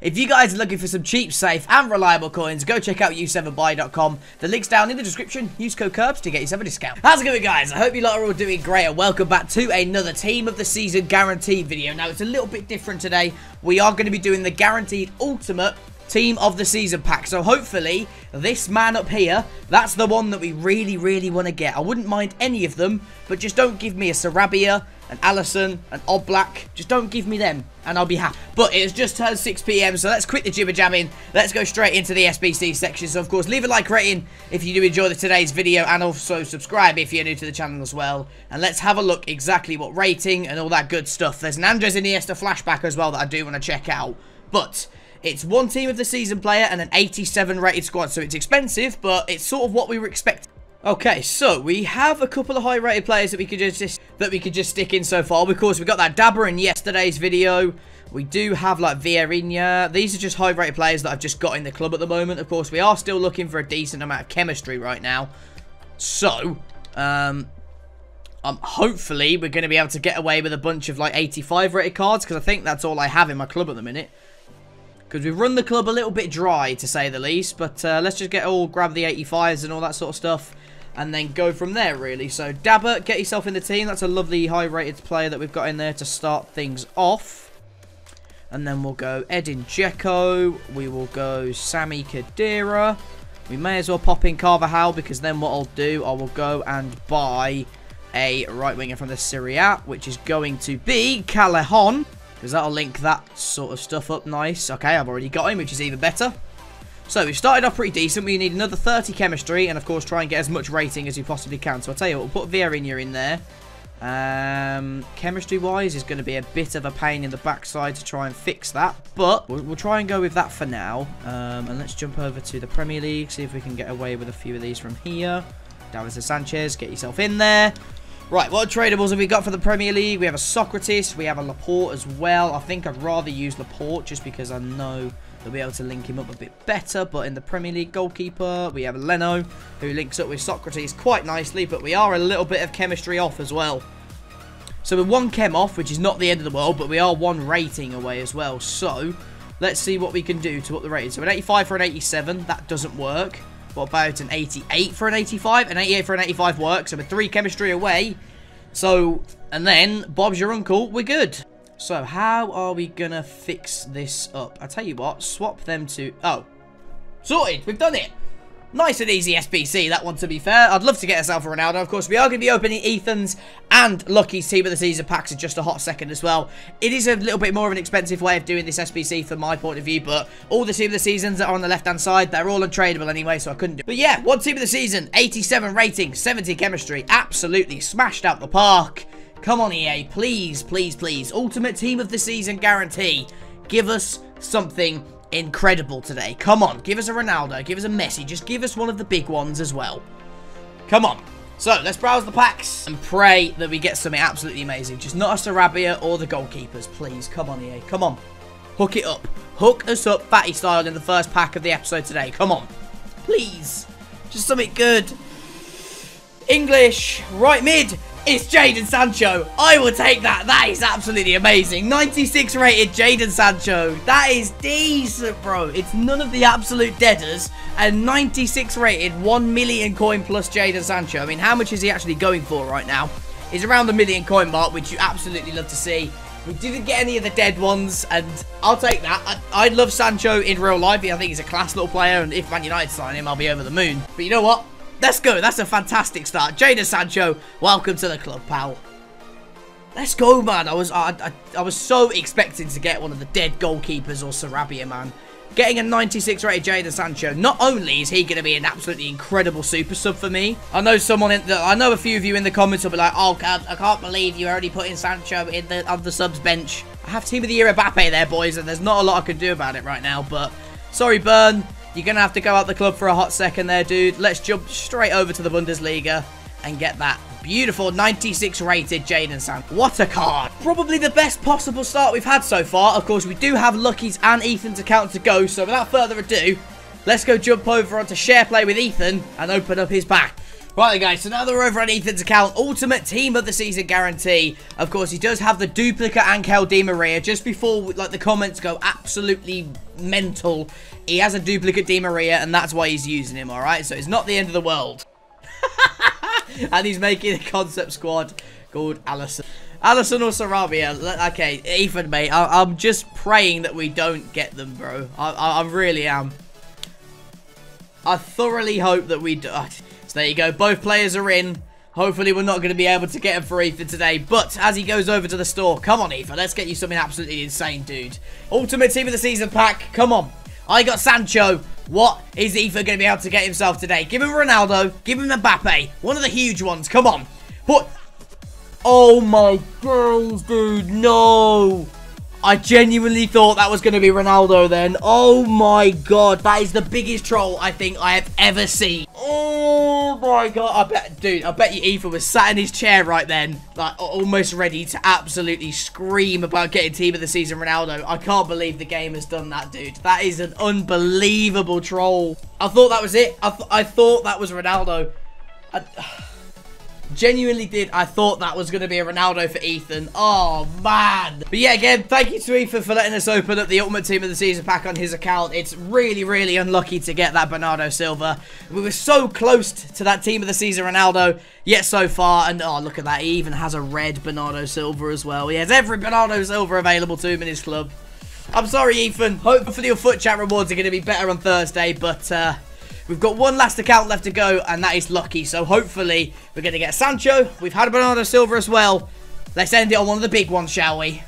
If you guys are looking for some cheap, safe, and reliable coins, go check out u7buy.com. The link's down in the description. Use code KIRBZ to get yourself a discount. How's it going, guys? I hope you lot are all doing great, and welcome back to another Team of the Season Guaranteed video. Now, it's a little bit different today. We are going to be doing the Guaranteed Ultimate Team of the Season pack. So hopefully, this man up here, that's the one that we really, really want to get. I wouldn't mind any of them, but just don't give me a Sarabia, an Alisson, an Oblak. Just don't give me them, and I'll be happy. But it has just turned 6pm, so let's quit the jibber jabbing. Let's go straight into the SBC section. So, of course, leave a like rating if you do enjoy the, today's video, and also subscribe if you're new to the channel as well. And let's have a look exactly what rating and all that good stuff. There's an Andres Iniesta flashback as well that I do want to check out. But... It's one team of the season player and an 87 rated squad, so it's expensive, but it's sort of what we were expecting. Okay, so we have a couple of high-rated players that we could just that we could just stick in so far. Of course, we got that Dabbur in yesterday's video. We do have like Vieirinha. These are just high-rated players that I've just got in the club at the moment. Of course, we are still looking for a decent amount of chemistry right now. So, um, um, hopefully we're going to be able to get away with a bunch of like 85 rated cards because I think that's all I have in my club at the minute. Because we've run the club a little bit dry, to say the least. But uh, let's just get all, grab the 85s and all that sort of stuff. And then go from there, really. So, Dabbur, get yourself in the team. That's a lovely high-rated player that we've got in there to start things off. And then we'll go Edin Dzeko. We will go Sami Khedira. We may as well pop in Carvajal because then what I'll do, I will go and buy a right winger from the Serie A, which is going to be Callejon. Because that'll link that sort of stuff up nice. Okay, I've already got him, which is even better. So, we started off pretty decent. We need another 30 chemistry and, of course, try and get as much rating as we possibly can. So, I'll tell you what, we'll put Vieirinha in there. Um, Chemistry-wise is going to be a bit of a pain in the backside to try and fix that. But we'll, we'll try and go with that for now. Um, and let's jump over to the Premier League, see if we can get away with a few of these from here. Davinson Sanchez, get yourself in there. Right, what tradables have we got for the Premier League? We have a Socrates, we have a Laporte as well. I think I'd rather use Laporte just because I know they'll be able to link him up a bit better. But in the Premier League goalkeeper, we have Leno, who links up with Socrates quite nicely. But we are a little bit of chemistry off as well. So we're one chem off, which is not the end of the world, but we are one rating away as well. So let's see what we can do to up the rating. So an 85 for an 87, that doesn't work. About an 88 for an 85? An 88 for an 85 works. So we're three chemistry away. So, and then Bob's your uncle. We're good. So, how are we going to fix this up? I tell you what, swap them to... Oh, sorted. We've done it. Nice and easy SBC, that one to be fair. I'd love to get ourselves a Ronaldo. Of course, we are going to be opening Ethan's and Lucky's Team of the Season packs in just a hot second as well. It is a little bit more of an expensive way of doing this SBC from my point of view, but all the Team of the Seasons that are on the left-hand side, they're all untradeable anyway, so I couldn't do it. But yeah, one Team of the Season, 87 rating, 70 chemistry, absolutely smashed out the park. Come on, EA, please, please, please. Ultimate Team of the Season guarantee. Give us something incredible today. Come on, give us a Ronaldo, give us a Messi, just give us one of the big ones as well. Come on. So, let's browse the packs and pray that we get something absolutely amazing. Just not a Sarabia or the goalkeepers, please. Come on, EA. Come on. Hook it up. Hook us up fatty style in the first pack of the episode today. Come on. Please. Just something good. English. Right mid. It's Jadon Sancho. I will take that. That is absolutely amazing. 96 rated Jadon Sancho. That is decent, bro. It's none of the absolute deaders. And 96 rated 1 million coin plus Jadon Sancho. I mean, how much is he actually going for right now? He's around the million coin mark, which you absolutely love to see. We didn't get any of the dead ones, and I'll take that. I, I love Sancho in real life. I think he's a class little player, and if Man United sign him, I'll be over the moon. But you know what? Let's go. That's a fantastic start. Jadon Sancho, welcome to the club, pal. Let's go, man. I was I, I, I, was so expecting to get one of the dead goalkeepers or Sarabia, man. Getting a 96 rated Jadon Sancho, not only is he going to be an absolutely incredible super sub for me, I know someone in the, I know a few of you in the comments will be like, oh, God, I can't believe you already put in Sancho in the, on the subs bench. I have Team of the Year Mbappe there, boys, and there's not a lot I can do about it right now, but sorry, Burn. You're going to have to go out the club for a hot second there, dude. Let's jump straight over to the Bundesliga and get that beautiful 96 rated Jadon San. What a card. Probably the best possible start we've had so far. Of course, we do have Lucky's and Ethan's account to go. So without further ado, let's go jump over onto share play with Ethan and open up his pack. Right guys, so now that we're over on Ethan's account, Ultimate Team of the Season guarantee. Of course, he does have the duplicate Angel Di Maria. Just before like the comments go absolutely mental, he has a duplicate Di Maria, and that's why he's using him, alright? So it's not the end of the world. and he's making a concept squad called Alisson. Alisson or Sarabia. Okay, Ethan, mate, I am just praying that we don't get them, bro. I, I, I really am. I thoroughly hope that we do. There you go. Both players are in. Hopefully we're not going to be able to get him for Ethan today. But as he goes over to the store, come on, Ethan. Let's get you something absolutely insane, dude. Ultimate Team of the Season pack. Come on. I got Sancho. What is Ethan going to be able to get himself today? Give him Ronaldo. Give him Mbappe. One of the huge ones. Come on. What? Oh my girls, dude. No. I genuinely thought that was going to be Ronaldo then. Oh my god, that is the biggest troll I think I have ever seen. Oh my god, I bet, dude, I bet you Ethan was sat in his chair right then, like almost ready to absolutely scream about getting team of the season Ronaldo. I can't believe the game has done that, dude. That is an unbelievable troll. I thought that was it. I, th I thought that was Ronaldo. I Genuinely did. I thought that was going to be a Ronaldo for Ethan. Oh, man. But yeah, again, thank you to Ethan for letting us open up the Ultimate Team of the Season pack on his account. It's really, really unlucky to get that Bernardo Silva. We were so close to that Team of the Season Ronaldo, yet so far. And, oh, look at that. He even has a red Bernardo Silva as well. He has every Bernardo Silva available to him in his club. I'm sorry, Ethan. Hopefully your foot chat rewards are going to be better on Thursday, but... Uh, We've got one last account left to go, and that is Lucky. So hopefully, we're going to get Sancho. We've had Bernardo Silva as well. Let's end it on one of the big ones, shall we?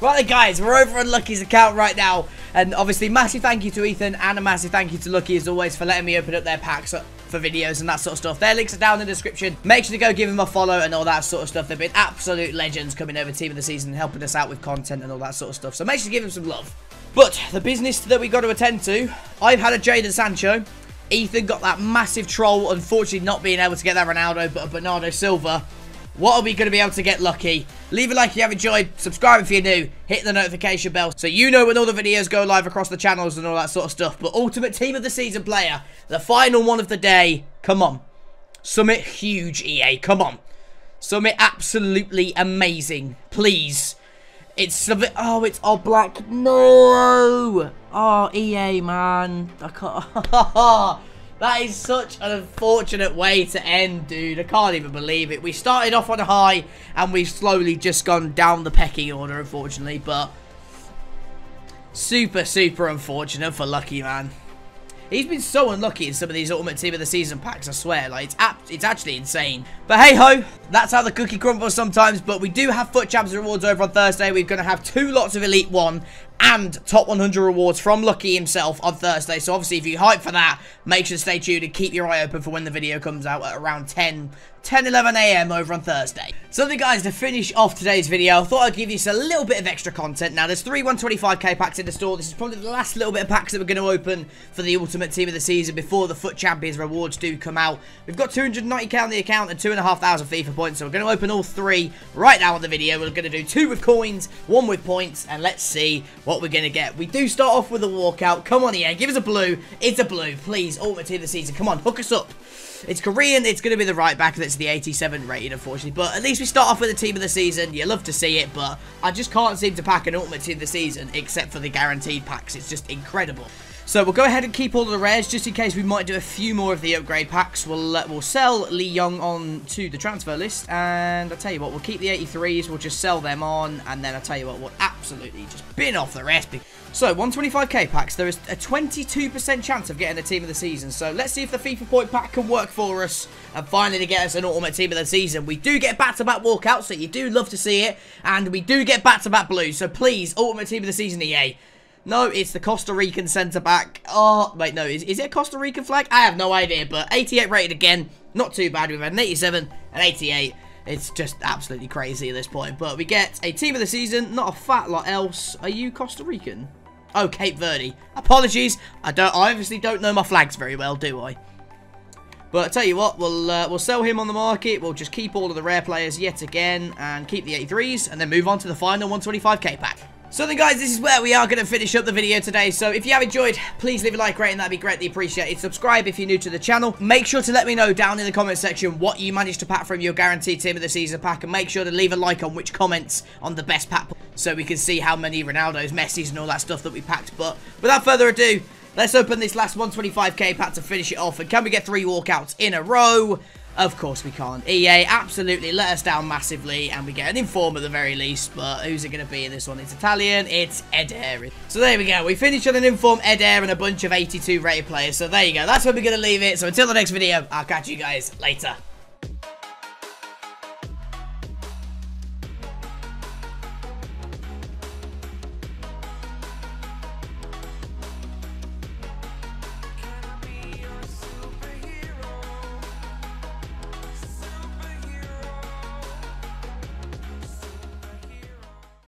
Right then, guys, we're over on Lucky's account right now. And obviously, massive thank you to Ethan and a massive thank you to Lucky, as always, for letting me open up their packs for videos and that sort of stuff. Their links are down in the description. Make sure to go give them a follow and all that sort of stuff. They've been absolute legends coming over Team of the Season and helping us out with content and all that sort of stuff. So make sure to give them some love. But the business that we got to attend to, I've had a Jadon Sancho. Ethan got that massive troll, unfortunately not being able to get that Ronaldo, but a Bernardo Silva. What are we going to be able to get lucky? Leave a like if you have enjoyed, subscribe if you're new, hit the notification bell so you know when all the videos go live across the channels and all that sort of stuff. But Ultimate Team of the Season player, the final one of the day, come on. Summit huge, EA, come on. Summit absolutely amazing, please. It's bit, oh, it's all black, no! Oh, EA, man. I can't. that is such an unfortunate way to end, dude. I can't even believe it. We started off on a high, and we've slowly just gone down the pecking order, unfortunately. But super, super unfortunate for Lucky, man. He's been so unlucky in some of these Ultimate Team of the Season packs, I swear. Like, it's, it's actually insane. But hey-ho, that's how the cookie crumbles sometimes. But we do have FUT Champs rewards over on Thursday. We're going to have two lots of Elite 1 and top 100 rewards from Lucky himself on Thursday. So obviously, if you hype for that, make sure to stay tuned and keep your eye open for when the video comes out at around 10, 10, 11 a.m. over on Thursday. So then guys, to finish off today's video, I thought I'd give you a little bit of extra content. Now, there's three 125k packs in the store. This is probably the last little bit of packs that we're going to open for the Ultimate Team of the Season before the FUT Champions rewards do come out. We've got 290k on the account and 2,500 FIFA points, so we're going to open all three right now on the video. We're going to do two with coins, one with points, and let's see what we're going to get. We do start off with a walkout. Come on, yeah, give us a blue. It's a blue. Please, Ultimate Team of the Season. Come on, hook us up. It's Korean. It's going to be the right back that's the 87 rated, unfortunately. But at least we start off with the team of the season. You love to see it, but I just can't seem to pack an ultimate team of the season except for the guaranteed packs. It's just incredible. So we'll go ahead and keep all of the rares just in case we might do a few more of the upgrade packs. We'll uh, we'll sell Lee Yong on to the transfer list, and I'll tell you what, we'll keep the 83s. We'll just sell them on, and then I'll tell you what, we'll absolutely just bin off the rest. So 125k packs, there is a 22% chance of getting the team of the season. So let's see if the FIFA point pack can work for us and finally to get us an ultimate team of the season. We do get back-to-back -back walkouts, so you do love to see it, and we do get back-to-back -back blues. So please, ultimate team of the season, EA. No, it's the Costa Rican centre back. Oh, wait, no. Is, is it a Costa Rican flag? I have no idea, but 88 rated again. Not too bad. We've had an 87 and 88. It's just absolutely crazy at this point. But we get a team of the season, not a fat lot else. Are you Costa Rican? Oh, Cape Verde. Apologies. I don't. I obviously don't know my flags very well, do I? But I tell you what, we'll uh, we'll sell him on the market. We'll just keep all of the rare players yet again and keep the 83s and then move on to the final 125k pack. So then guys, this is where we are going to finish up the video today. So if you have enjoyed, please leave a like rating, that'd be greatly appreciated. Subscribe if you're new to the channel. Make sure to let me know down in the comment section what you managed to pack from your guaranteed team of the season pack. And make sure to leave a like on which comments on the best pack so we can see how many Ronaldo's, Messi's and all that stuff that we packed. But without further ado, let's open this last 125k pack to finish it off. And can we get three walkouts in a row? Of course we can't. EA absolutely let us down massively, and we get an inform at the very least, but who's it going to be in this one? It's Italian, it's Eder. So there we go. We finished on an inform Eder and a bunch of 82 rated players, so there you go. That's where we're going to leave it. So until the next video, I'll catch you guys later.